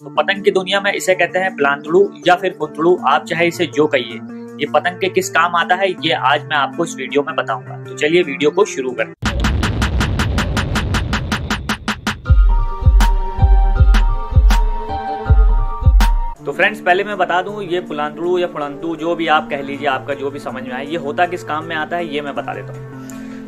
तो पतंग की दुनिया में इसे कहते हैं प्लांतड़ू या फिर पुतड़ू आप चाहे इसे जो कहिए। ये पतंग के किस काम आता है, ये आज मैं आपको इस वीडियो में बताऊँगा। तो चलिए वीडियो को शुरू करें तो फ्रेंड्स, पहले मैं बता दूँ, ये पुलांतड़ू या फुलंतू जो भी आप कह लीजिए आपका जो भी समझ में आए, ये होता किस काम में आता है, ये मैं बता देता हूँ।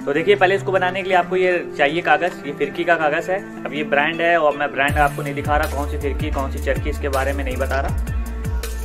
तो देखिए, पहले इसको बनाने के लिए आपको ये चाहिए कागज़, ये फिरकी का कागज़ है। अब ये ब्रांड है और मैं ब्रांड आपको नहीं दिखा रहा, कौन सी फिरकी, कौन सी चरखी, इसके बारे में नहीं बता रहा।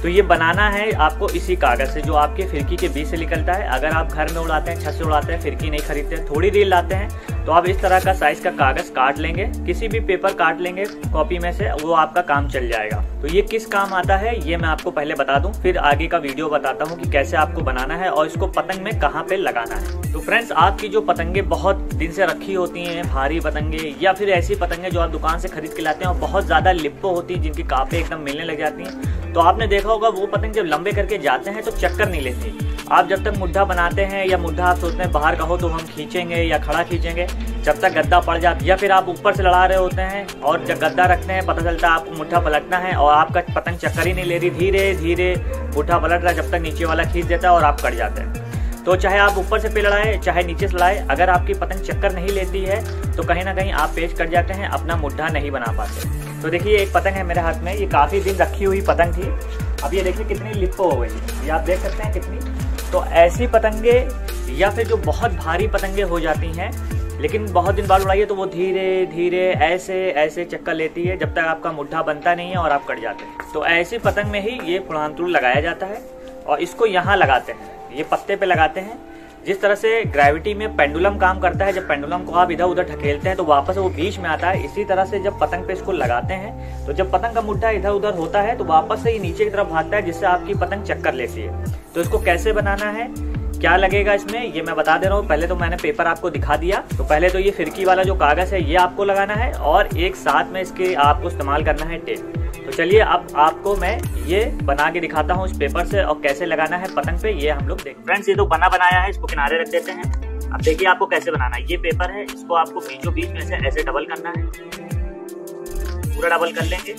तो ये बनाना है आपको इसी कागज़ से, जो आपके फिरकी के बीच से निकलता है। अगर आप घर में उड़ाते हैं, छत से उड़ाते हैं, फिरकी नहीं खरीदते हैं, थोड़ी रील लाते हैं तो आप इस तरह का साइज़ का कागज़ काट लेंगे। किसी भी पेपर काट लेंगे कॉपी में से, वो आपका काम चल जाएगा। तो ये किस काम आता है, ये मैं आपको पहले बता दूँ, फिर आगे का वीडियो बताता हूँ कि कैसे आपको बनाना है और इसको पतंग में कहाँ पे लगाना है। तो फ्रेंड्स आपकी जो पतंगे बहुत दिन से रखी होती हैं, भारी पतंगे, या फिर ऐसी पतंगे जो आप दुकान से खरीद के लाते हैं और बहुत ज़्यादा लिप्पो होती हैं, जिनकी कापे एकदम मिलने लग जाती हैं। तो आपने देखा होगा, वो पतंग जब लंबे करके जाते हैं तो चक्कर नहीं लेती। आप जब तक मुद्दा बनाते हैं या मुद्दा आप सोचते हैं, बाहर का हो तो हम खींचेंगे या खड़ा खींचेंगे, जब तक गद्दा पड़ जाता, या फिर आप ऊपर से लड़ा रहे होते हैं और जब गद्दा रखते हैं, पता चलता है आपको मुठ्ठा पलटना है और आपका पतंग चक्कर ही नहीं ले रही धीरे धीरे मुठ्ठा पलट रहा जब तक नीचे वाला खींच देता है और आप कट जाते हैं। तो चाहे आप ऊपर से पे लड़ाए, चाहे नीचे से लड़ाए, अगर आपकी पतंग चक्कर नहीं लेती है तो कहीं ना कहीं आप पेच कट जाते हैं, अपना मुड्ढा नहीं बना पाते। तो देखिए, एक पतंग है मेरे हाथ में, ये काफ़ी दिन रखी हुई पतंग थी। अब ये देखिए कितनी लिप्पो हो गई ये आप देख सकते हैं कितनी। तो ऐसी पतंगे या फिर जो बहुत भारी पतंगे हो जाती हैं, लेकिन बहुत दिन बाद उड़ाइए तो वो धीरे धीरे, ऐसे ऐसे चक्कर लेती है, जब तक आपका मुड्ढा बनता नहीं है और आप कट जाते हैं। तो ऐसी पतंग में ही ये फुड़ांतुर लगाया जाता है और इसको यहाँ लगाते हैं। ये पत्ते पे लगाते हैं। जिस तरह से ग्रेविटी में पेंडुलम काम करता है, जब पेंडुलम को आप इधर उधर ढकेलते हैं तो वापस वो बीच में आता है। इसी तरह से जब पतंग पे इसको लगाते हैं तो जब पतंग का मुड्ढा इधर उधर होता है तो वापस से ये नीचे की तरफ़ भागता है, जिससे आपकी पतंग चक्कर लेती है। तो इसको कैसे बनाना है? क्या लगेगा इसमें? ये मैं बता दे रहा हूँ। पहले तो मैंने पेपर आपको दिखा दिया। तो पहले तो ये फिरकी वाला जो कागज़ है, ये आपको लगाना है और एक साथ में इसके आपको इस्तेमाल करना है टेप। तो चलिए अब आपको मैं ये बना के दिखाता हूँ इस पेपर से और कैसे लगाना है पतंग पे, ये हम लोग देख फ्रेंड्स ये तो बना बनाया है, इसको किनारे रख देते हैं। अब देखिए आपको कैसे बनाना है। ये पेपर है, इसको आपको बीचों बीच में से ऐसे डबल करना है। पूरा डबल कर लेंगे।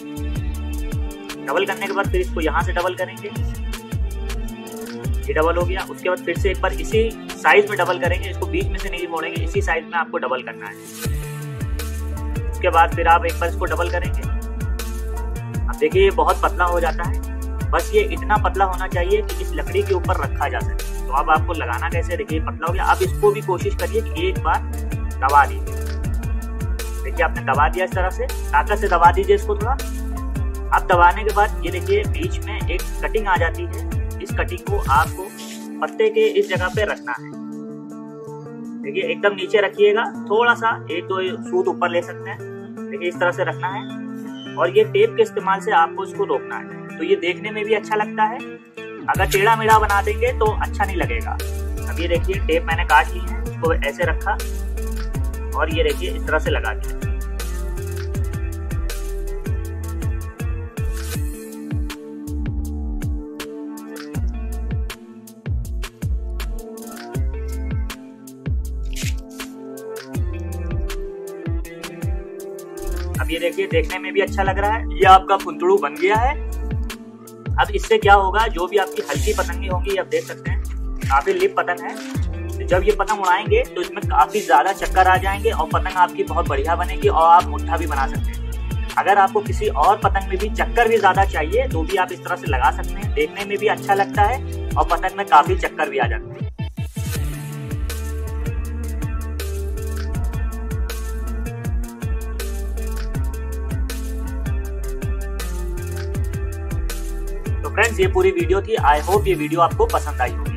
डबल करने के बाद फिर इसको यहाँ से डबल करेंगे। ये डबल हो गया। उसके बाद फिर से एक बार इसी साइज़ में डबल करेंगे। इसको बीच में से नहीं मोड़ेंगे, इसी साइज़ में आपको डबल करना है। उसके बाद फिर आप एक बार इसको डबल करेंगे। देखिए, ये बहुत पतला हो जाता है। बस ये इतना पतला होना चाहिए कि इस लकड़ी के ऊपर रखा जा सके। तो अब आपको लगाना कैसे? देखिए पतला हो गया। अब इसको भी कोशिश करिए कि एक बार दबा दीजिए। देखिए, आपने दबा दिया इस तरह से। ताकत से दबा दीजिए इसको थोड़ा। अब दबाने के बाद ये देखिए, बीच में एक कटिंग आ जाती है। इस कटिंग को आपको पत्ते के इस जगह पे रखना है। देखिए, एकदम नीचे रखिएगा। थोड़ा सा, एक दो सूद ऊपर ले सकते हैं। देखिए, इस तरह से रखना है। और ये टेप के इस्तेमाल से आपको इसको रोकना है। तो ये देखने में भी अच्छा लगता है। अगर टेढ़ा मेढ़ा बना देंगे तो अच्छा नहीं लगेगा। अब ये देखिए टेप मैंने काट ली है, इसको ऐसे रखा। और ये देखिए, इस तरह से लगा दिया। ये देखिए, देखने में भी अच्छा लग रहा है। ये आपका पुंतड़ू बन गया है। अब इससे क्या होगा, जो भी आपकी हल्की पतंगी होंगी आप देख सकते हैं। काफ़ी लिप पतंग है। तो जब ये पतंग उड़ाएँगे तो इसमें काफ़ी ज़्यादा चक्कर आ जाएँगे और पतंग आपकी बहुत बढ़िया बनेगी और आप मुठ्ठा भी बना सकते हैं। अगर आपको किसी और पतंग में भी चक्कर भी ज़्यादा चाहिए तो भी आप इस तरह से लगा सकते हैं। देखने में भी अच्छा लगता है और पतंग में काफ़ी चक्कर भी आ जाते हैं। फ्रेंड्स ये पूरी वीडियो थी। आई होप ये वीडियो आपको पसंद आई होगी।